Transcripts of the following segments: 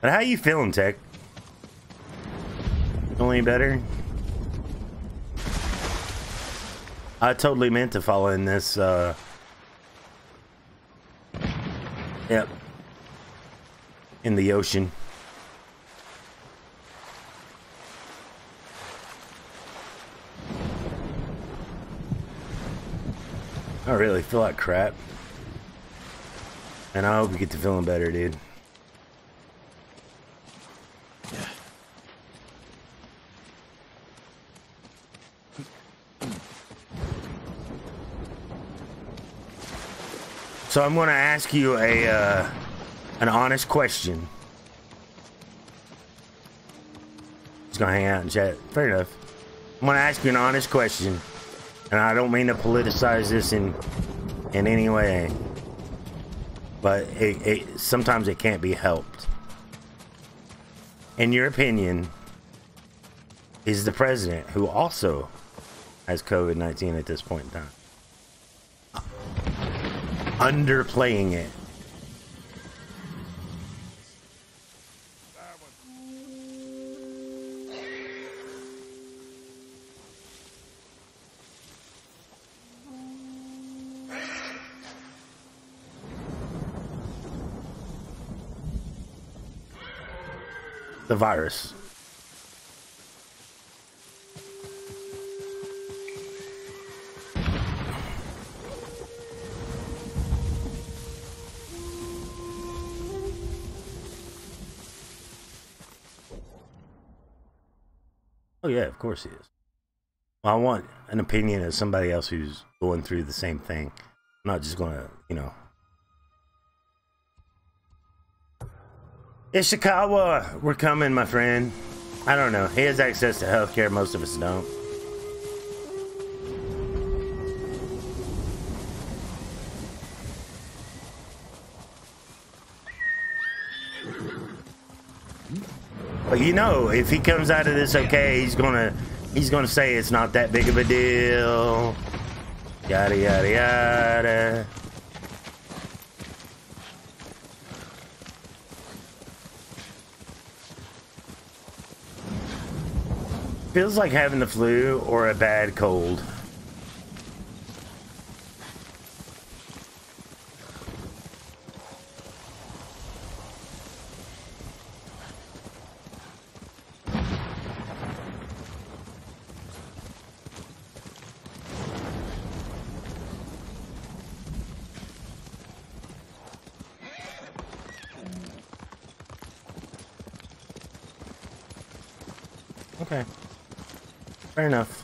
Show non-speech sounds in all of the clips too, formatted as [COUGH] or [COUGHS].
But how you feeling, Tech? Feeling better? I totally meant to follow in this, uh... Yep. In the ocean. I really feel like crap. And I hope you get to feeling better, dude. So I'm going to ask you a uh, an honest question. Just gonna hang out and chat. Fair enough. I'm going to ask you an honest question, and I don't mean to politicize this in in any way, but it, it sometimes it can't be helped. In your opinion, is the president who also has COVID-19 at this point in time? Underplaying it. The virus. Oh yeah, of course he is. Well, I want an opinion of somebody else who's going through the same thing. I'm not just gonna, you know. Ishikawa, we're coming, my friend. I don't know. He has access to healthcare. Most of us don't. You know, if he comes out of this okay, he's gonna he's gonna say it's not that big of a deal. Yada yada yada. Feels like having the flu or a bad cold. Okay. Fair enough.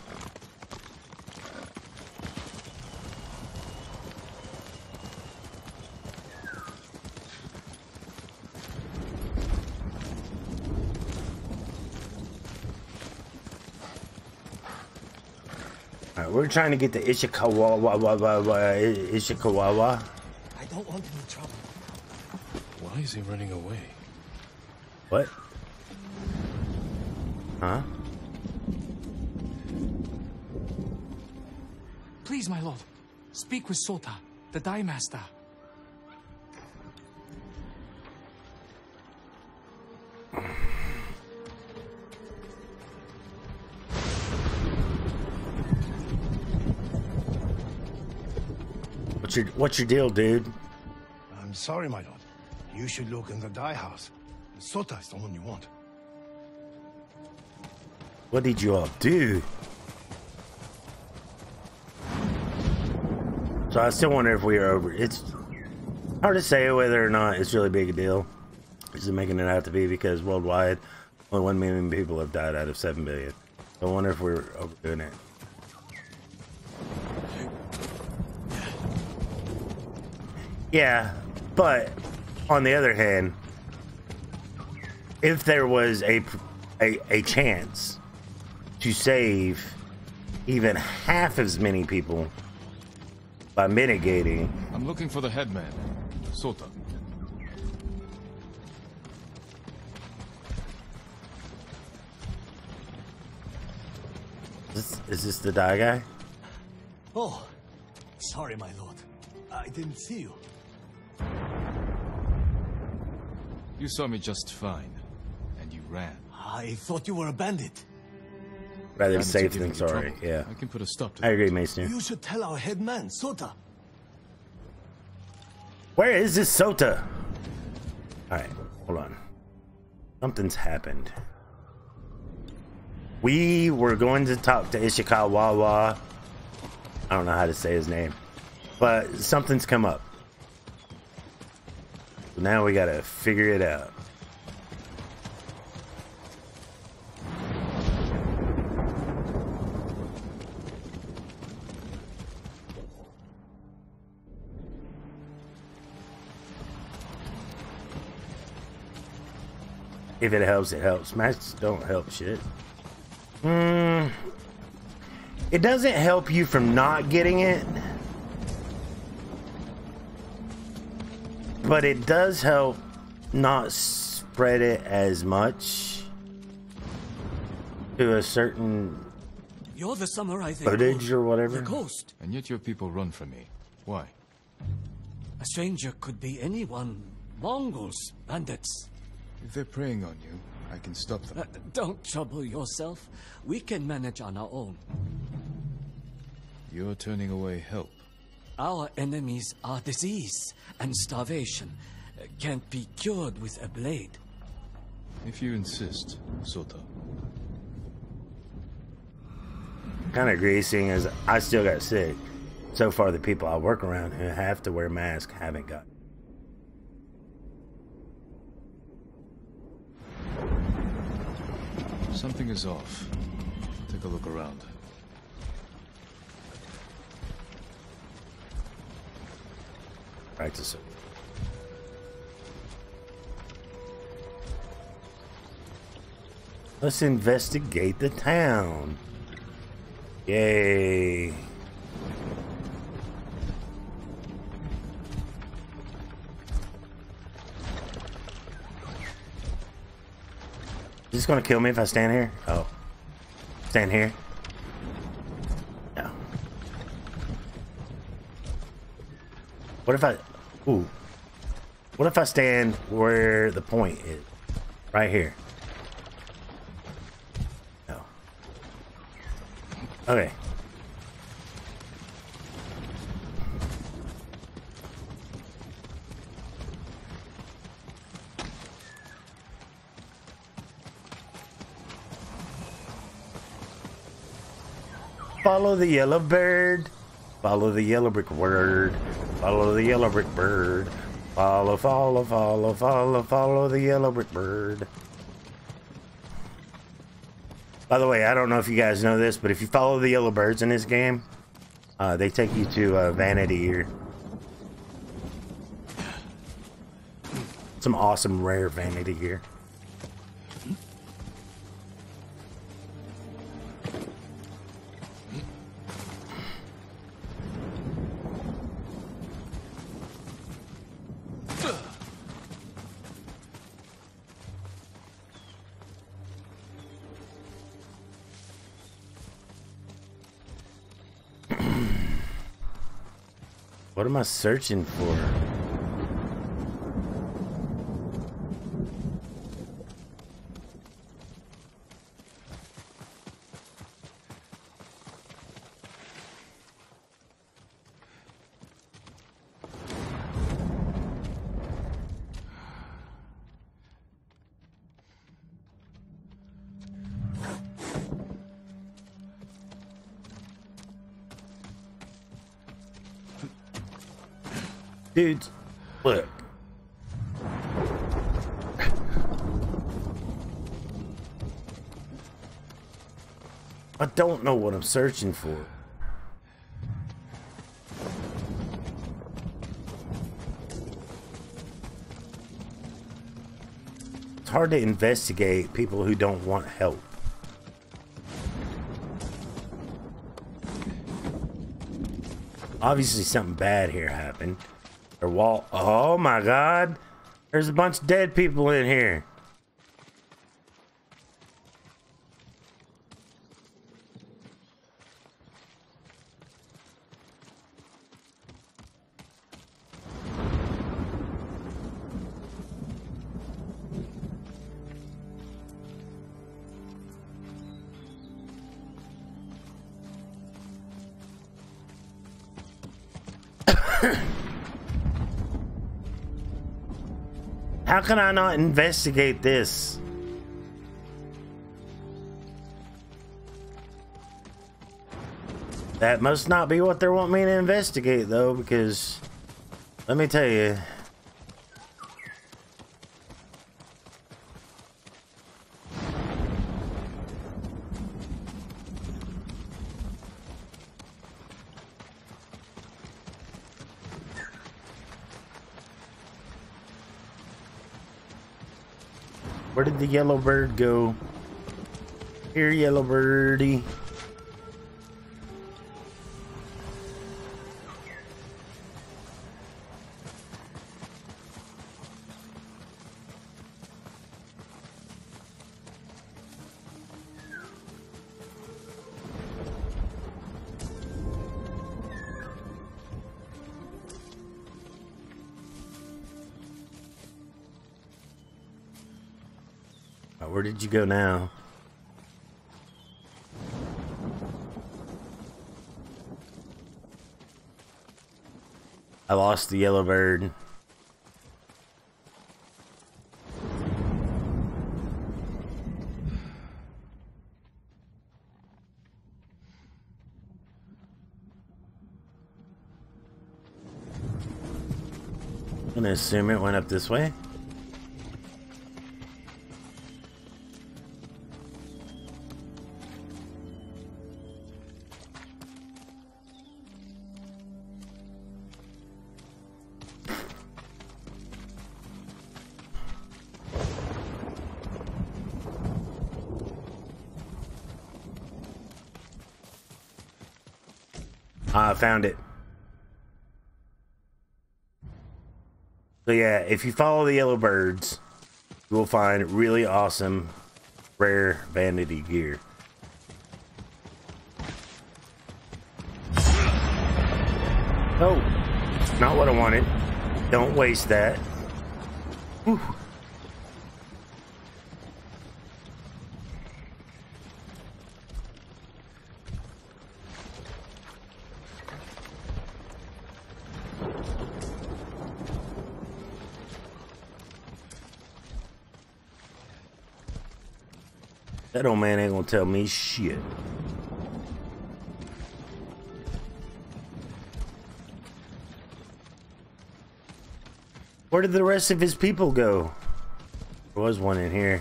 Alright, we're trying to get to Ishikawa, Ishikawa. I don't want any trouble. Why is he running away? What? Huh? Please, my lord, speak with Sota, the Dye Master. What's your What's your deal, dude? I'm sorry, my lord. You should look in the dye house. Sota is the one you want. What did you all do? So I still wonder if we are over. It's hard to say whether or not it's really big a deal. Is it making it out to be because worldwide only one million people have died out of seven billion. So I wonder if we're overdoing it. Yeah, but on the other hand, if there was a a, a chance to save even half as many people by mitigating. I'm looking for the headman, Sota. Is this, is this the dye guy? Oh, sorry, my lord. I didn't see you. You saw me just fine, and you ran. I thought you were a bandit. Rather be Bandits safe than sorry. trouble. Yeah. I can put a stop to I agree, Mason. You should tell our head man, Sota. Where is this Sota? Alright, hold on. Something's happened. We were going to talk to Ishikawa. I don't know how to say his name. But something's come up. So now we gotta figure it out. If it helps, it helps. Masks don't help shit. Hmm. It doesn't help you from not getting it. But it does help not spread it as much to a certain You're the samurai they footage call or whatever. The ghost. And yet your people run from me. Why? A stranger could be anyone. Mongols, bandits. If they're preying on you, I can stop them. Uh, don't trouble yourself. We can manage on our own. You're turning away help. Our enemies are disease and starvation. Can't be cured with a blade. If you insist, Sota. kind of agree, seeing as I still got sick. So far, the people I work around who have to wear masks haven't got. Something is off. Take a look around. Practice it. Let's investigate the town. Yay. Is this gonna kill me if I stand here? Oh. Stand here? No. What if I... Ooh. What if I stand where the point is? Right here. No. Okay. Follow the yellow bird. Follow the yellow brick bird. Follow the yellow brick bird. Follow, follow, follow, follow, follow the yellow brick bird. By the way, I don't know if you guys know this, but if you follow the yellow birds in this game, uh, they take you to uh, Vanity Ear. Some awesome rare Vanity gear. What am I searching for? Dudes, look. I don't know what I'm searching for. It's hard to investigate people who don't want help. Obviously something bad here happened. Wall. Oh my god. There's a bunch of dead people in here. [COUGHS] [COUGHS] How can I not investigate this? That must not be what they want me to investigate, though, because let me tell you. The yellow bird go? Here, yellow birdie. Did you go now? I lost the yellow bird. I'm gonna assume it went up this way. Found it. So yeah, if you follow the yellow birds, you will find really awesome rare vanity gear. Oh, not what I wanted. Don't waste that. Whew. That old man ain't gonna tell me shit. Where did the rest of his people go? There was one in here.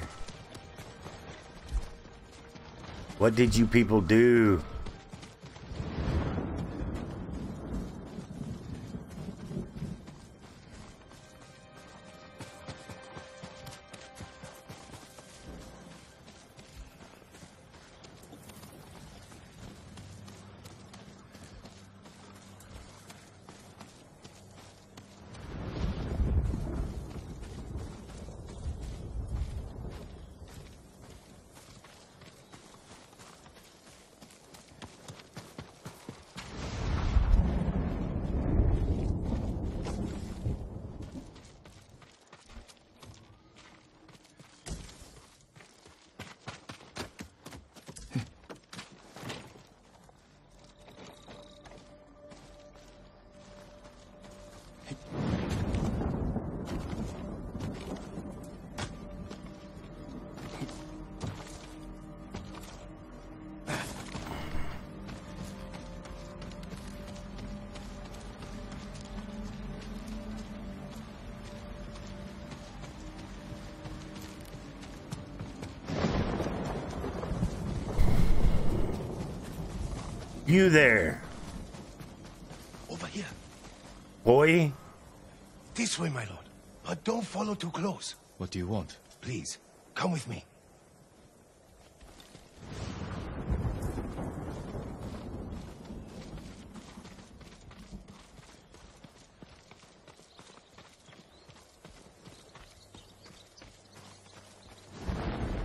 What did you people do? You there, Over here. boy? This way, my lord. But don't follow too close. What do you want? Please, come with me.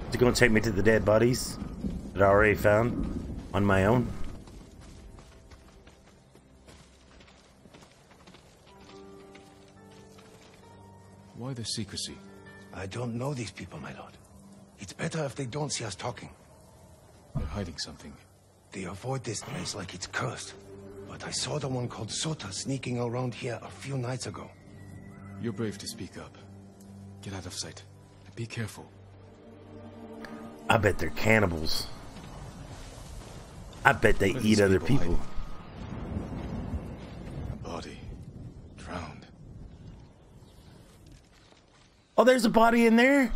Is it gonna take me to the dead bodies that I already found on my own? Secrecy? I don't know these people, my lord. It's better if they don't see us talking. They're hiding something. They avoid this place like it's cursed. But but I saw the one called Sota sneaking around here a few nights ago. You're brave to speak up. Get out of sight. And be careful. I bet they're cannibals. I bet they eat other people people. A body. Drowned. Oh, there's a body in there.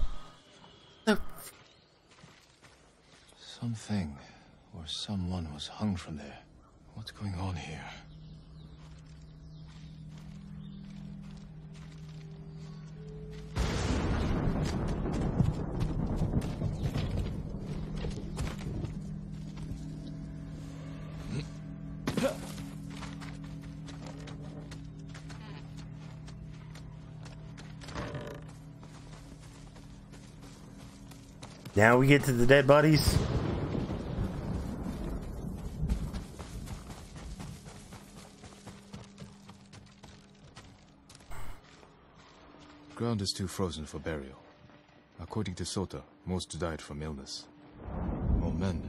The Something or someone was hung from there. What's going on here? Now we get to the dead bodies. Ground is too frozen for burial. According to Sota, most died from illness. All men,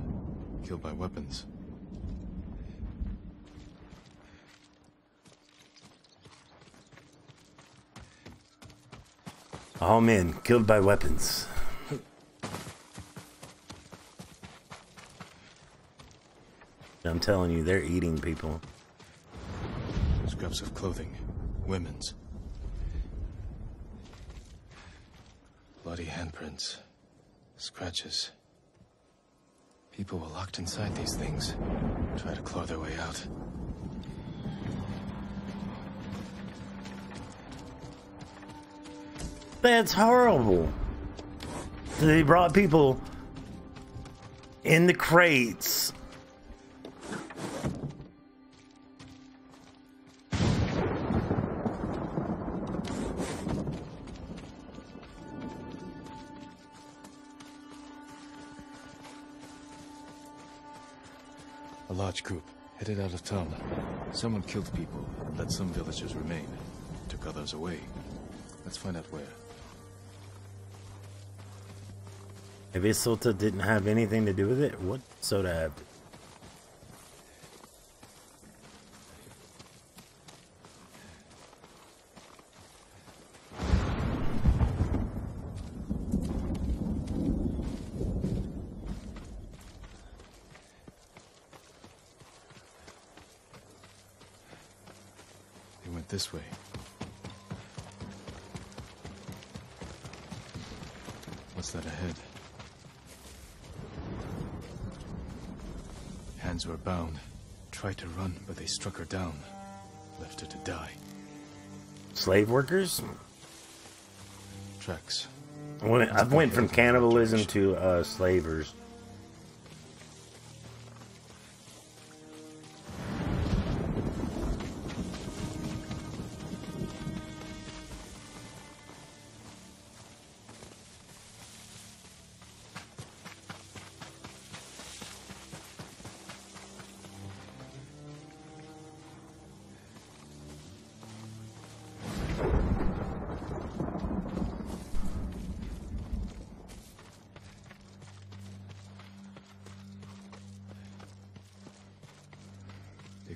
killed by weapons. All men killed by weapons. I'm telling you, they're eating people. Scraps of clothing, women's. Bloody handprints, scratches. People were locked inside these things, try to claw their way out. That's horrible. They brought people in the crates. Headed out of town. Someone killed people, let some villagers remain, took others away. Let's find out where. If Isolta didn't have anything to do with it, what Sota have? They went this way. What's that ahead? Hands were bound. Tried to run, but they struck her down. Left her to die. Slave workers? Tracks. I went, I've went from cannibalism to uh, slavers.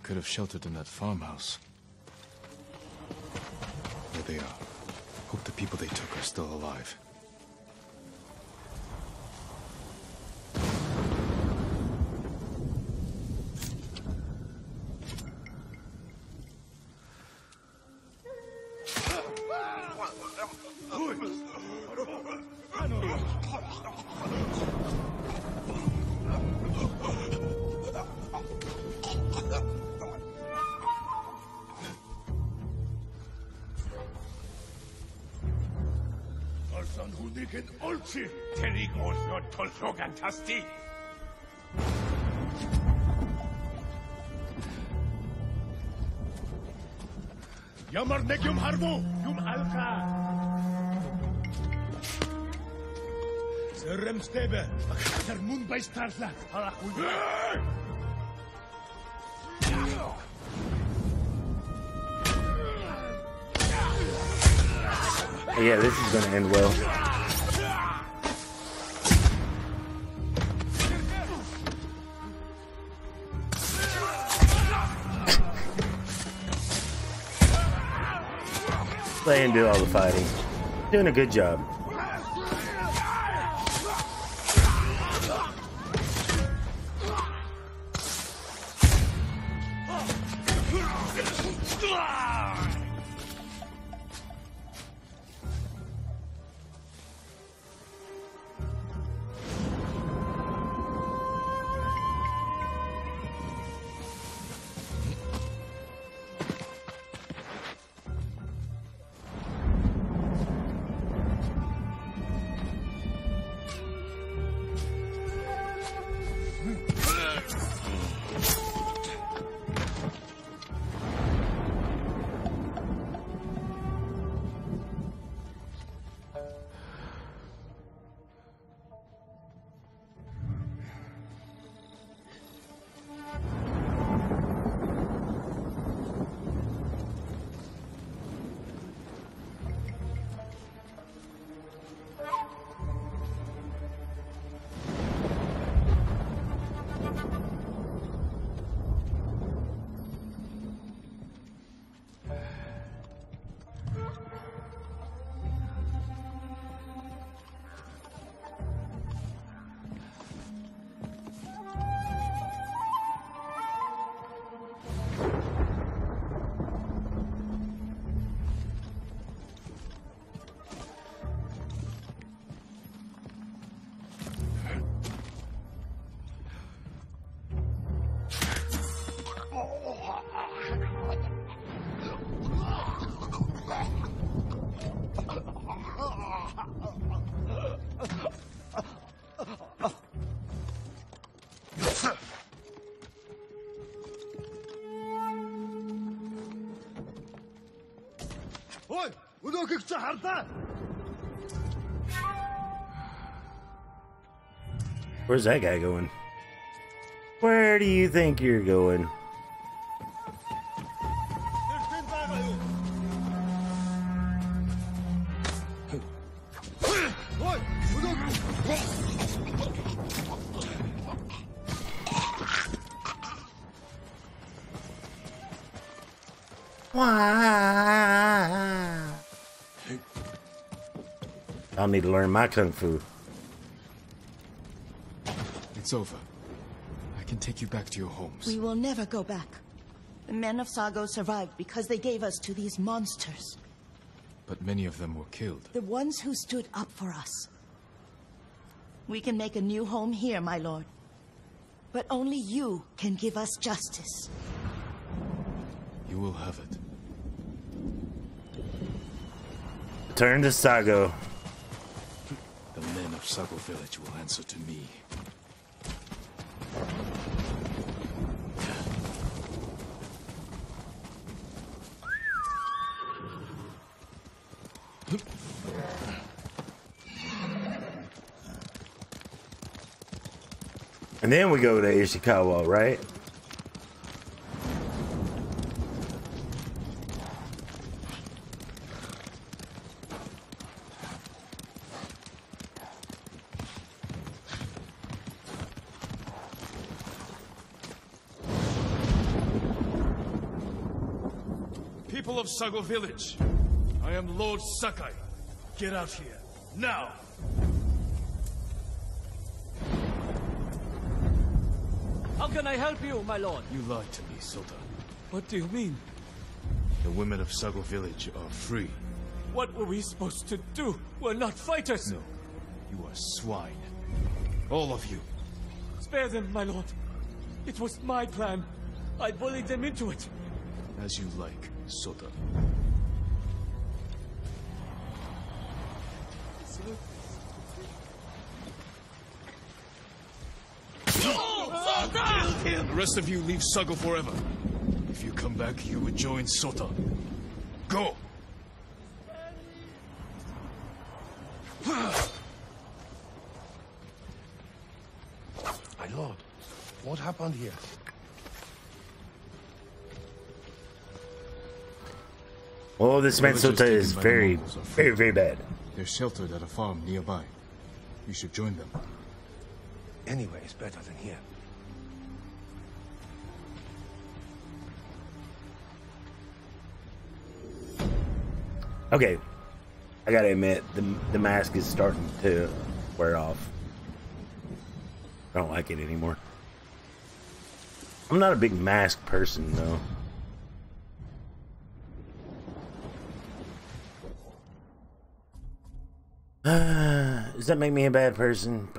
Could have sheltered in that farmhouse. There they are. Hope the people they took are still alive. Schiff, der die großen und Tolchogantastik. يمرنك Yeah, this is gonna end well. Him do all the fighting. Doing a good job. Where's that guy going? Where do you think you're going? I'll need to learn my kung fu. It's over. I can take you back to your homes. We will never go back. The men of Sago survived because they gave us to these monsters. But many of them were killed. The ones who stood up for us. We can make a new home here, my lord. But only you can give us justice. You will have it. Turn to Sago. Sago Village will answer to me. And then we go to Ishikawa, right? People of Sago Village, I am Lord Sakai. Get out here, now! How can I help you, my lord? You lied to me, Sota. What do you mean? The women of Sago Village are free. What were we supposed to do? We're not fighters. No, you are swine. All of you. Spare them, my lord. It was my plan. I bullied them into it. As you like, Sota. Rest of you leave Sago forever. If you come back, you will join Sota. Go! My lord, what happened here? Oh, this Villagers Matsuta taken is very, Mongols are free. very, very bad. They're sheltered at a farm nearby. You should join them. Anyway, it's better than here. Okay, I gotta admit the the mask is starting to wear off. I don't like it anymore. I'm not a big mask person though. [SIGHS] Does that make me a bad person?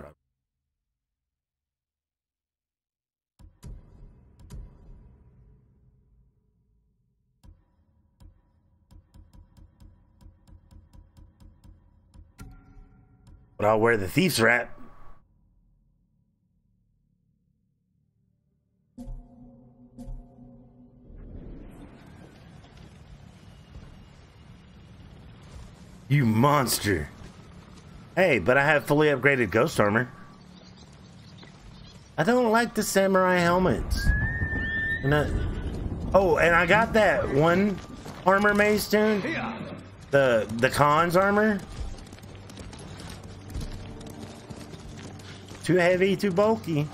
I'll wear the thief's wrap. You monster. Hey, but I have fully upgraded ghost armor. I don't like the samurai helmets. And I, oh, and I got that one armor maze tune. The the Khan's armor. Too heavy, too bulky.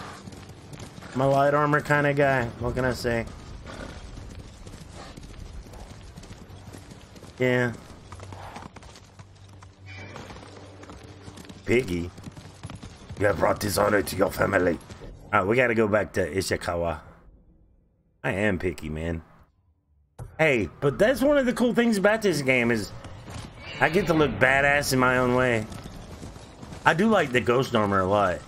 I'm a light armor kind of guy. What can I say? Yeah. Piggy. You have brought dishonor to your family. Alright, we gotta go back to Ishikawa. I am picky, man. Hey, but that's one of the cool things about this game is I get to look badass in my own way. I do like the ghost armor a lot.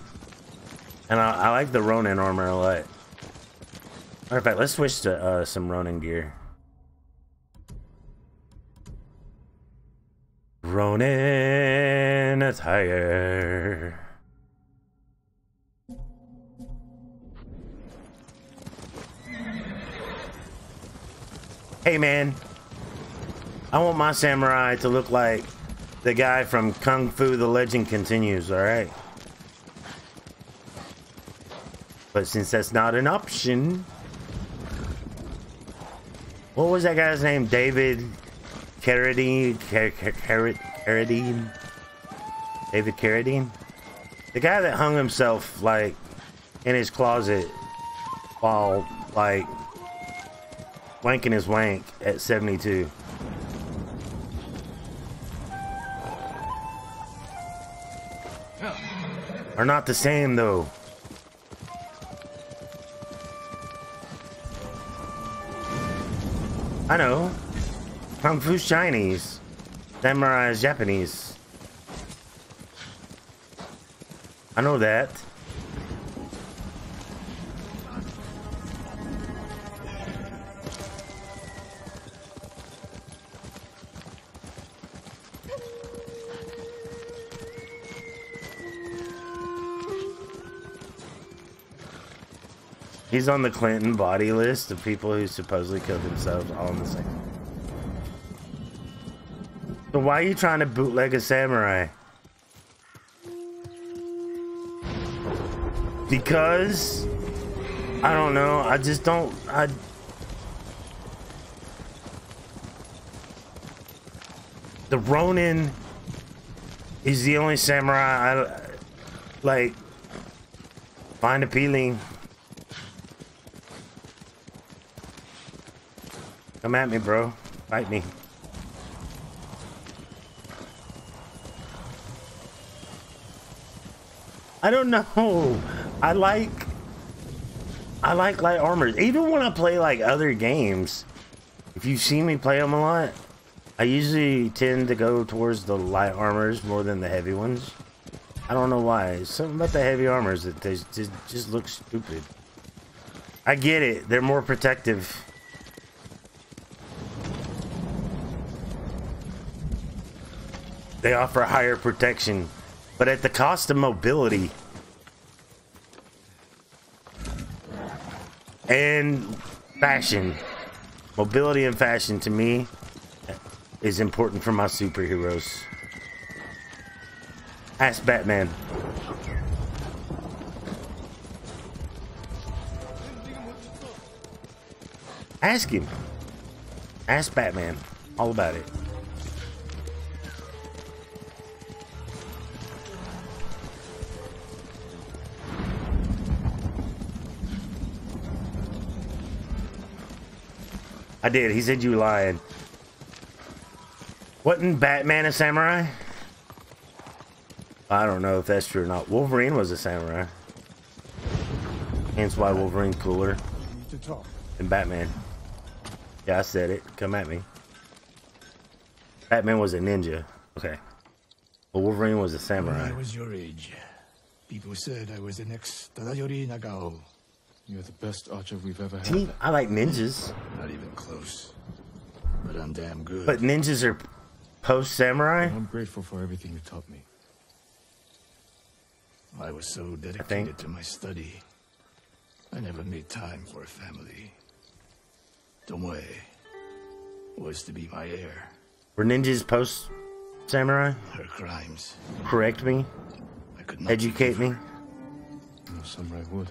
And I, I like the Ronin armor a lot. Matter of fact, let's switch to uh, some Ronin gear. Ronin attire. Hey man, I want my samurai to look like the guy from Kung Fu The Legend Continues, alright? But since that's not an option... What was that guy's name? David Carradine? Carradine? David Carradine? The guy that hung himself, like, in his closet while, like, wanking his wank at 72. Are not the same, though. I know. Kung Fu's Chinese. Samurai Japanese. I know that. He's on the Clinton body list of people who supposedly killed themselves all in the same. So why are you trying to bootleg a samurai? Because I don't know. I just don't. I. The Ronin is the only samurai I like find appealing. Come at me, bro. Fight me. I don't know. I like I like light armors. Even when I play like other games, if you see me play them a lot, I usually tend to go towards the light armors more than the heavy ones. I don't know why. Something about the heavy armors that they just, just look stupid. I get it. They're more protective. They offer higher protection, but at the cost of mobility. And fashion. Mobility and fashion to me is important for my superheroes. Ask Batman. Ask him. Ask Batman. All about it. I did. He said you lying. Wasn't Batman a samurai? I don't know if that's true or not. Wolverine was a samurai. Hence why Wolverine's cooler than Batman. Yeah, I said it. Come at me. Batman was a ninja. Okay. But Wolverine was a When samurai. I was your age, people said I was the next Tadayori Nagao. You're the best archer we've ever had. See, I like ninjas, Not even close. But I'm damn good. but ninjas are post samurai. I'm grateful for everything you taught me. I was so dedicated to my study. I never made time for a family. Tomoe was to be my heir. Were ninjas post samurai? Her crimes, Correct me. I could not Educate me. No samurai would.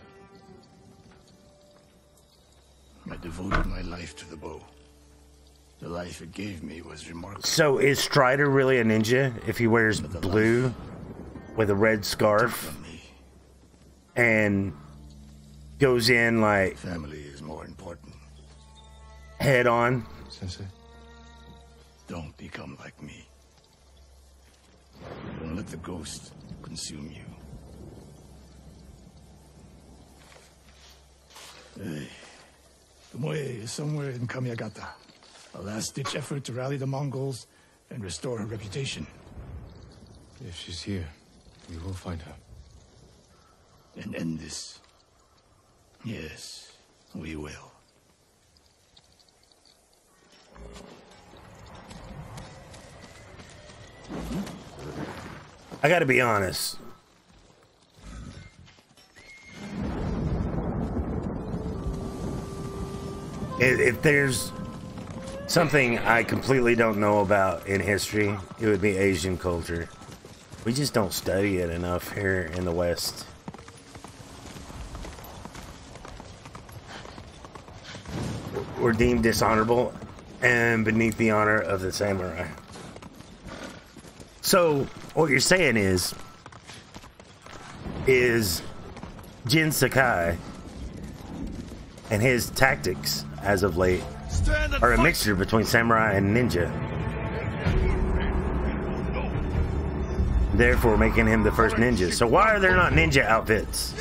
I devoted my life to the bow. The life it gave me was remarkable So is Strider really a ninja if he wears blue with a red scarf and goes in like Family is more important. head on? Sensei? Don't become like me. Don't let the ghost consume you. Hey. Tomoe is somewhere in Kamiyagata. A last-ditch effort to rally the Mongols and restore her reputation. If she's here, we will find her. And end this. Yes, we will. I gotta be honest. If, there's something I completely don't know about in history, it would be Asian culture. We just don't study it enough here in the West. We're deemed dishonorable and beneath the honor of the samurai. So, what you're saying is, is Jin Sakai and his tactics as of late are a mixture between samurai and ninja. Therefore, making him the first ninja. So, why are there not ninja outfits?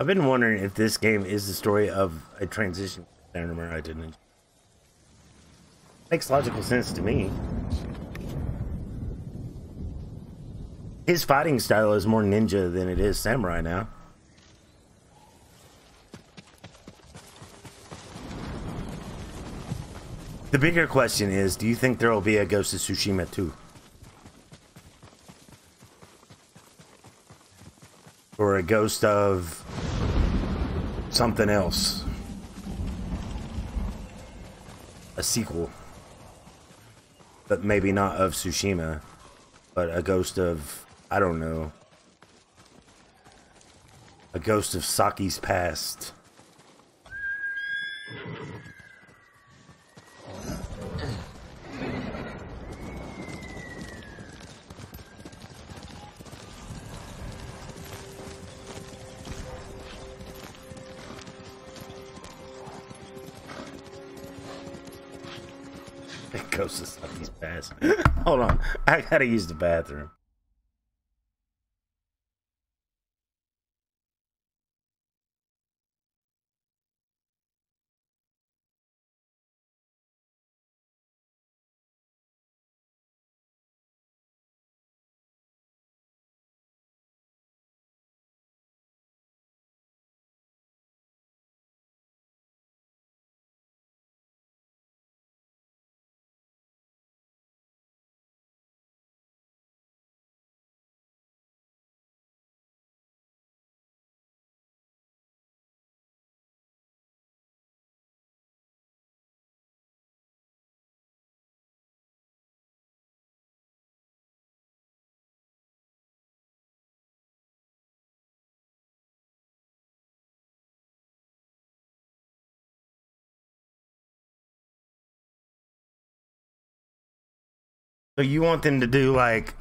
I've been wondering if this game is the story of a transition samurai to ninja. Makes logical sense to me. His fighting style is more ninja than it is samurai now. The bigger question is, do you think there will be a Ghost of Tsushima 2? Or a ghost of something else? A sequel. But maybe not of Tsushima, but a ghost of, I don't know. A ghost of Saki's past. Ghost of Saki's past. Hold on. I gotta use the bathroom. So you want them to do like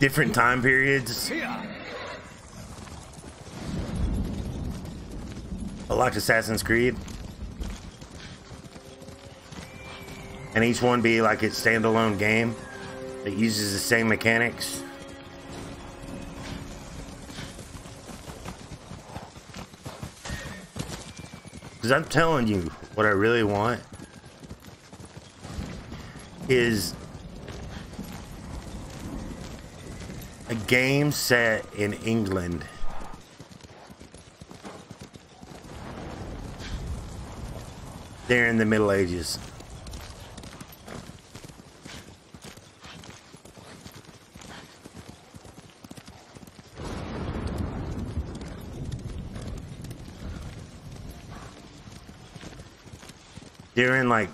different time periods? Like Assassin's Creed? And each one be like its standalone game that uses the same mechanics? Because I'm telling you, what I really want is a game set in England. During the Middle Ages. During like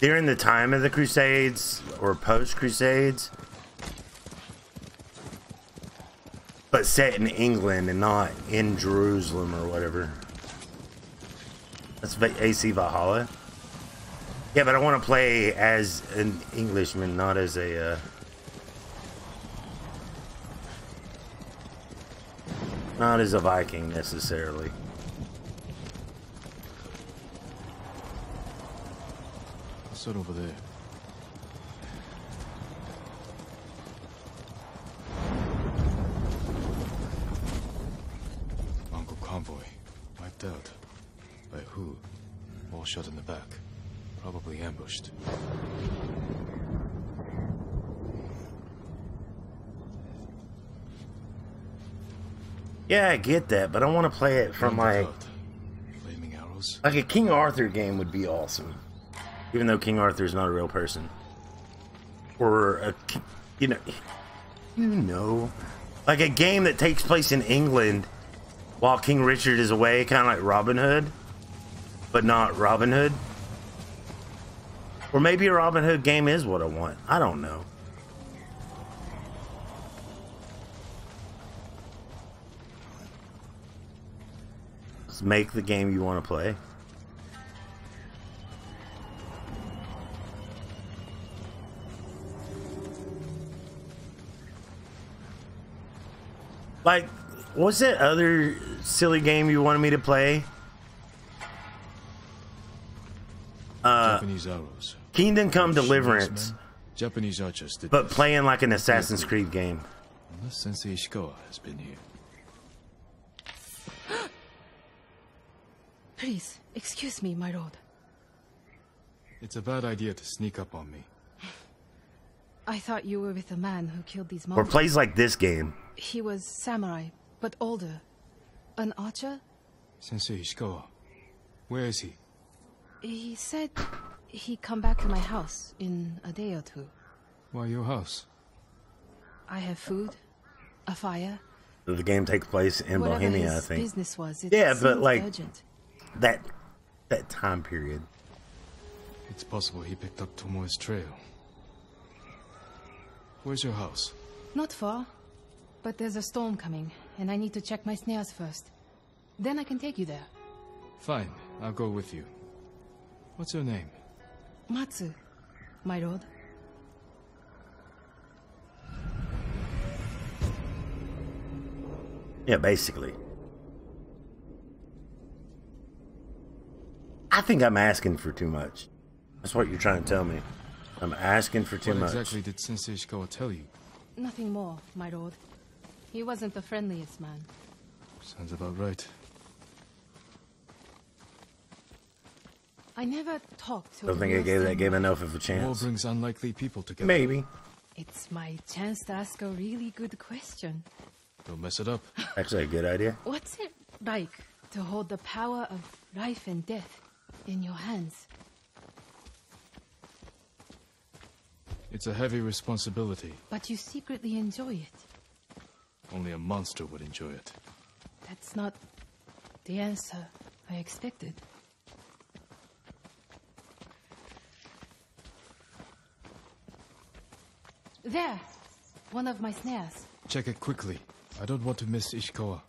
during the time of the crusades or post crusades but set in england and not in jerusalem or whatever. That's ac valhalla. Yeah but i want to play as an englishman not as a uh, not as a viking necessarily Over there? Mongol convoy. Wiped out. By who? All shot in the back. Probably ambushed. Yeah, I get that, but I want to play it from like Flaming arrows. Like a King Arthur game would be awesome even though King Arthur is not a real person, or a, you know, you know, like a game that takes place in England while King Richard is away, kind of like Robin Hood, but not Robin Hood. Or maybe a Robin Hood game is what I want. I don't know. Let's make the game you want to play. Like, what's that other silly game you wanted me to play? Uh, Japanese arrows. Kingdom Come Deliverance. Japanese archers did But playing like an Assassin's Creed game. Unless Sensei Ishikawa has been here. [GASPS] Please, excuse me, my lord. It's a bad idea to sneak up on me. [LAUGHS] I thought you were with the man who killed these monsters. Or plays like this game. He was samurai, but older. An archer? Sensei Ishikawa. Where is he? He said he'd come back to my house in a day or two. Why your house? I have food, a fire. The game takes place in Whatever Bohemia, his I think. business was. yeah, but like urgent. that that time period. It's possible he picked up Tomoe's trail. Where's your house? Not far. But there's a storm coming, and I need to check my snares first. Then I can take you there. Fine, I'll go with you. What's your name? Matsu, my lord. Yeah, basically. I think I'm asking for too much. That's what you're trying to tell me. I'm asking for too what much. What exactly did Sensei Ishikawa tell you? Nothing more, my lord. He wasn't the friendliest man. Sounds about right. I never talked to. Don't think I gave that game enough of a chance. War brings unlikely people together. Maybe. It's my chance to ask a really good question. Don't mess it up. [LAUGHS] Actually, a good idea. What's it like to hold the power of life and death in your hands? It's a heavy responsibility. But you secretly enjoy it. Only a monster would enjoy it. That's not the answer I expected. There! One of my snares. Check it quickly. I don't want to miss Ishikawa.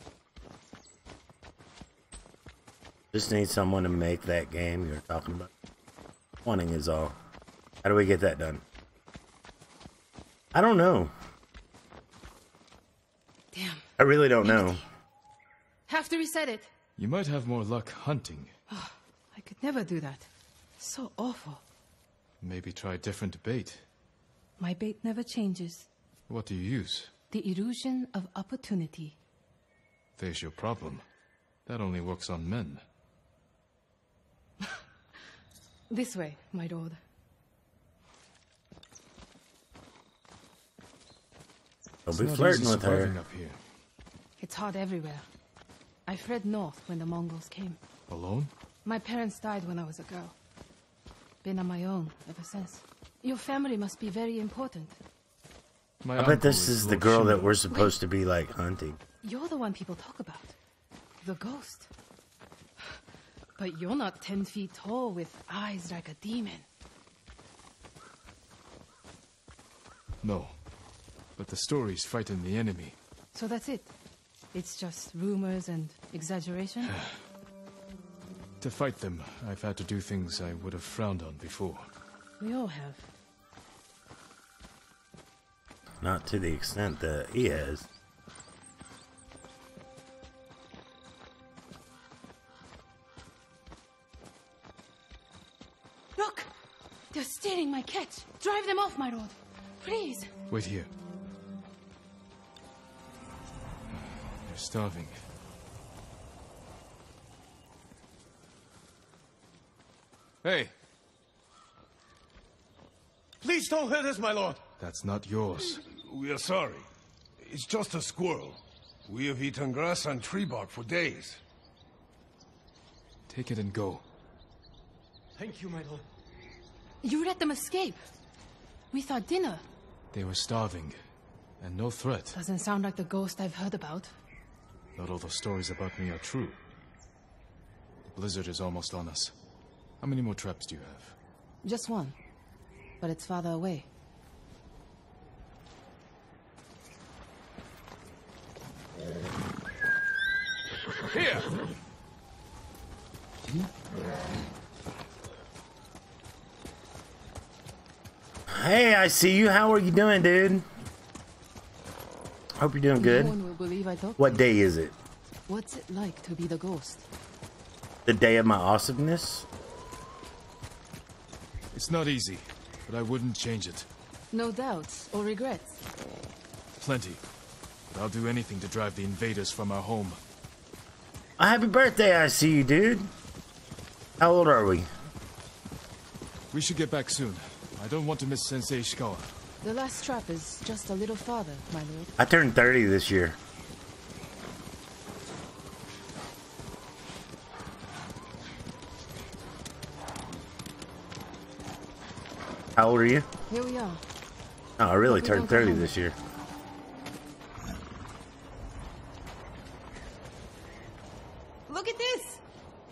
Just need someone to make that game you're talking about. Wanting is all. How do we get that done? I don't know. Damn. I really don't know. Have to reset it. You might have more luck hunting. Ah, I could never do that. So awful. Maybe try a different bait. My bait never changes. What do you use? The illusion of opportunity. There's your problem. That only works on men. [LAUGHS] This way, my lord. Don't be flirting with her. up here. It's hard everywhere. I fled north when the Mongols came. Alone? My parents died when I was a girl. Been on my own ever since. Your family must be very important. My I bet this is the Lord girl that we're supposed to be like hunting. You're the one people talk about. The ghost. But you're not ten feet tall with eyes like a demon. No. But the stories frighten the enemy. So that's it. It's just rumors and exaggeration? [SIGHS] To fight them, I've had to do things I would have frowned on before. we all have. Not to the extent that he has. Look! They're stealing my catch! Drive them off, my lord! Please! Wait here. Starving. Hey, Please don't hurt us, my lord. that's not yours. We are sorry. It's just a squirrel. We have eaten grass and tree bark for days. Take it and go. Thank you, my lord. You let them escape! We thought dinner. They were starving, and no threat. Doesn't sound like the ghost I've heard about. Not all the stories about me are true. The blizzard is almost on us. How many more traps do you have? Just one. But it's farther away. Here! Hey, I see you. How are you doing, dude? Hope you're doing No good. one will believe I talked. What day is it? What's it like to be the ghost? The day of my awesomeness? It's not easy, but I wouldn't change it. No doubts or regrets. Plenty. But I'll do anything to drive the invaders from our home. A happy birthday, I see you, dude. How old are we? We should get back soon. I don't want to miss Sensei Ishikawa. The last trap is just a little farther, my lord. I turned 30 this year. How old are you? Here we are. Oh, I really We turned 30 home. this year. Look at this!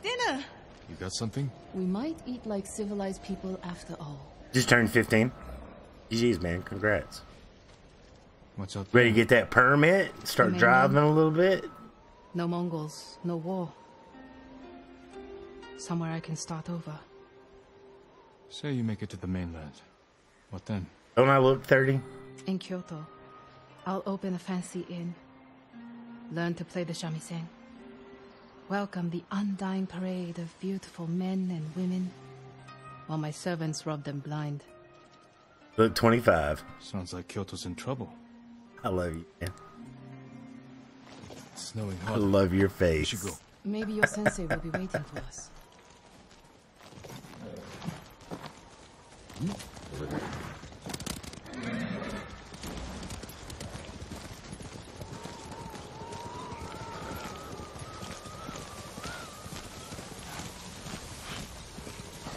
Dinner! You got something? We might eat like civilized people after all. Just turned 15. GG's, man. Congrats. What's out Ready to get that permit? Start Amen. driving a little bit? No Mongols, no war. Somewhere I can start over. Say you make it to the mainland. What then? Don't I look 30? In Kyoto, I'll open a fancy inn. Learn to play the shamisen. Welcome the undying parade of beautiful men and women, while my servants rob them blind. Look 25. Sounds like Kyoto's in trouble. I love you, man. It's snowing I love your face. should go. Maybe your sensei will be waiting for us. Hmm?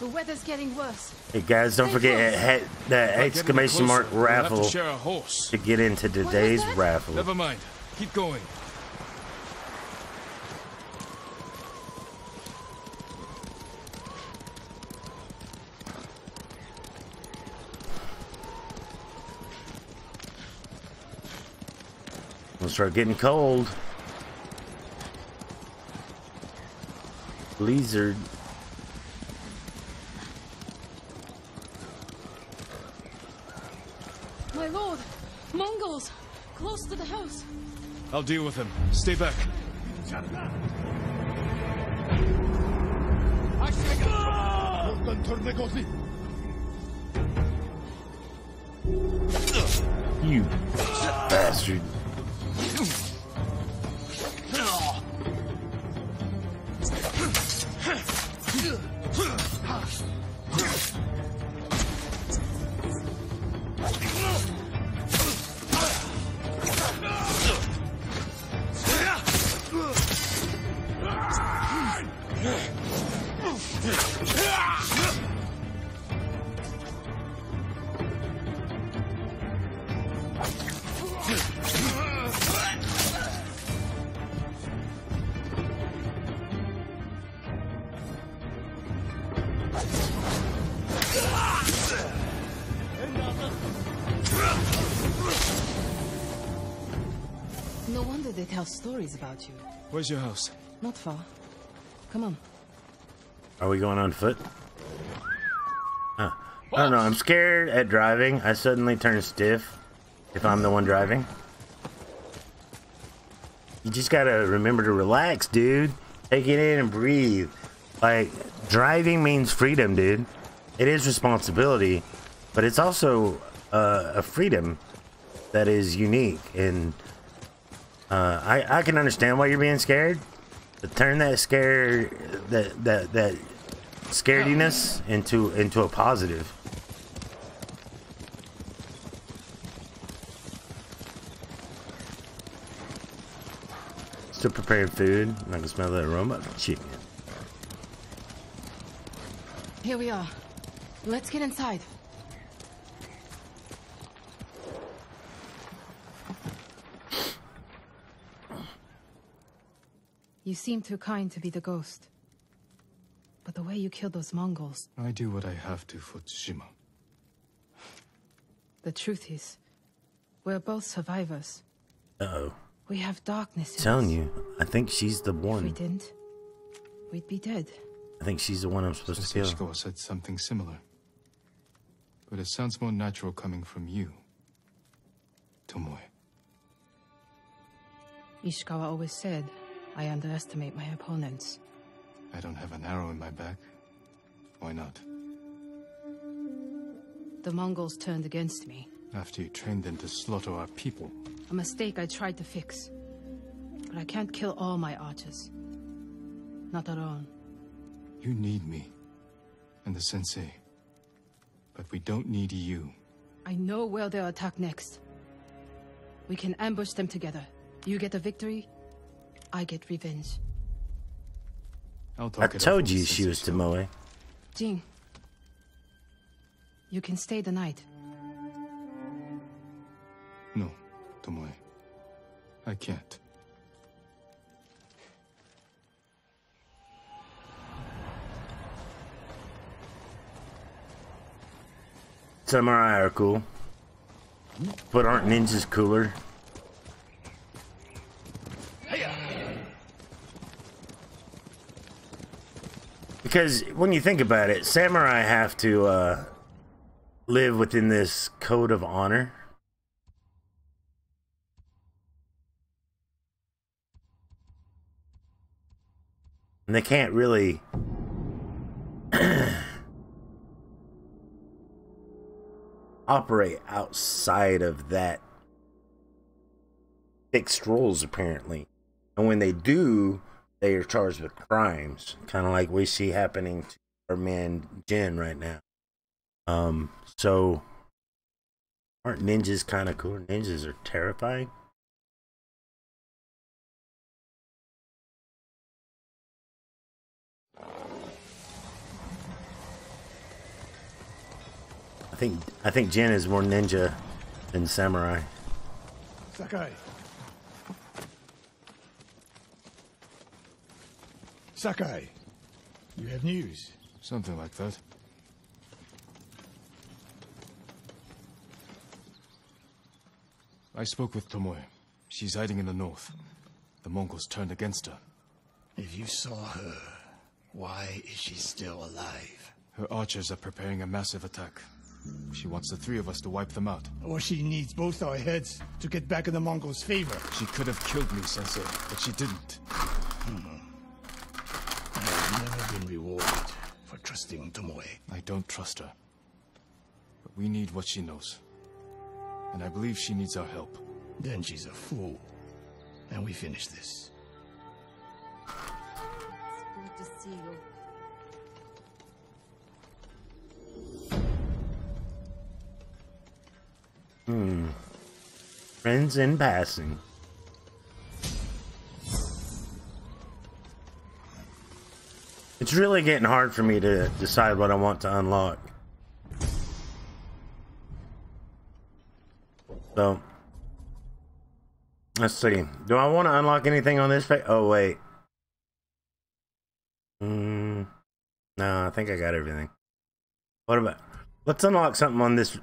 The weather's getting worse. Hey guys, don't Stay forget close. that that By getting exclamation mark closer, we'll raffle to share a horse. to get into today's raffle. Never mind. Keep going. We'll start getting cold. Blizzard. close to the house. I'll deal with him. Stay back. You bastard. No wonder they tell stories about you. Where's your house? Not far. Come on. Are we going on foot? Huh. I don't know. I'm scared at driving. I suddenly turn stiff if I'm the one driving. You just gotta remember to relax, dude. Take it in and breathe. Like, driving means freedom, dude. It is responsibility, but it's also uh, a freedom that is unique. And uh, I, I can understand why you're being scared, but turn that scare, that that that scarediness into into a positive. Still preparing food. I can smell the aroma of chicken. Here we are. Let's get inside. You seem too kind to be the ghost. But the way you killed those Mongols, I do what I have to for Tsushima. the truth is, we're both survivors. Uh oh. We have darkness in Telling us. you, I think she's the one. If we didn't, we'd be dead. I think she's the one I'm supposed to kill. Saseshiko said something similar. But it sounds more natural coming from you. Tomoe. Ishikawa always said, I underestimate my opponents. I don't have an arrow in my back. Why not? The Mongols turned against me. After you trained them to slaughter our people. A mistake I tried to fix. But I can't kill all my archers. Not alone. You need me. And the sensei. But we don't need you. I know where they'll attack next. We can ambush them together. You get the victory, I get revenge. I'll I it told you she was Sensei Tomoe. Jin, you can stay the night. No, Tomoe. I can't. Samurai are cool. But aren't ninjas cooler? Because when you think about it, samurai have to uh, live within this code of honor. And they can't really [CLEARS THROAT] operate outside of that fixed roles, apparently and when they do they are charged with crimes kind of like we see happening to our man Jin right now um so aren't ninjas kind of cool ninjas are terrifying I think I think Jin is more ninja than samurai. Sakai. Sakai, you have news. Something like that. I spoke with Tomoe. She's hiding in the north. The Mongols turned against her. If you saw her, why is she still alive? Her archers are preparing a massive attack. She wants the three of us to wipe them out. Or she needs both our heads to get back in the Mongols' favor. She could have killed me, Sensei, but she didn't. I have been rewarded for trusting Tomoe. I don't trust her. But we need what she knows. And I believe she needs our help. Then she's a fool. And we finish this. Good to see you. Hmm. Friends in passing. It's really getting hard for me to decide what I want to unlock. So, let's see. Do I want to unlock anything on this? Oh, wait. Hmm. No, I think I got everything. What about? Let's unlock something on this.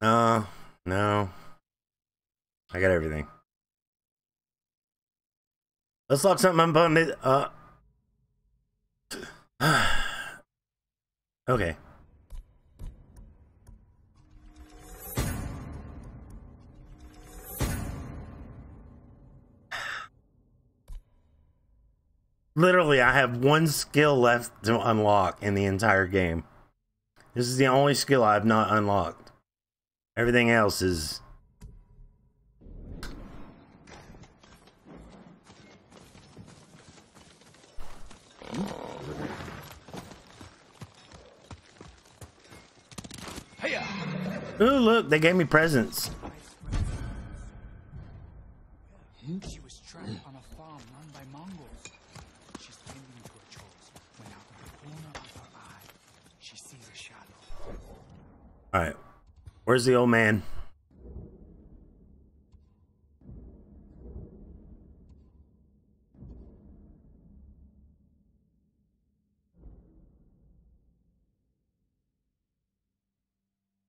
No, no. I got everything. Let's lock something up on this. Uh. [SIGHS] okay. [SIGHS] Literally, I have one skill left to unlock in the entire game. This is the only skill I've not unlocked. Everything else is. Ooh, look, they gave me presents. She was trapped on a farm run by Mongols. She's tending to her chores when out of the corner of her eye, she sees a shadow. Alright. Where's the old man?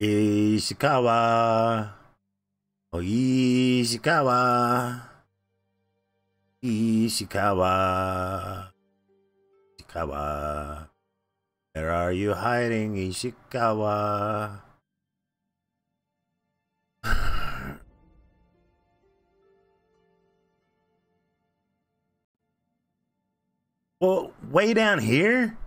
Ishikawa. Oh, Ishikawa. Ishikawa. Ishikawa. Where are you hiding, Ishikawa? [SIGHS] well, way down here?